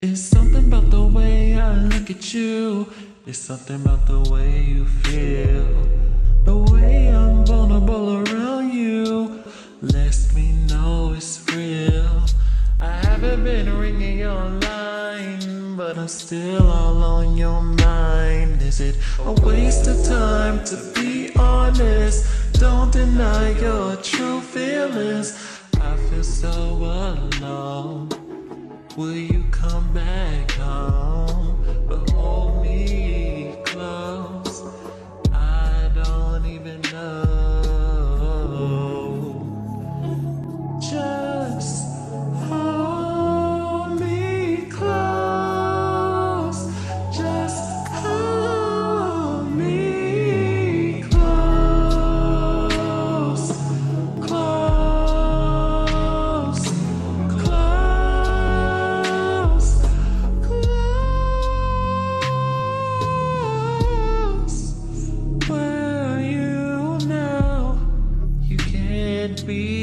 It's something about the way I look at you. It's something about the way you feel. The way I'm vulnerable around you lets me know it's real. I haven't been ringing your line, but I'm still all on your mind. Is it a waste of time to be honest? Don't deny your true feelings. I feel so alone. Will you come back home? be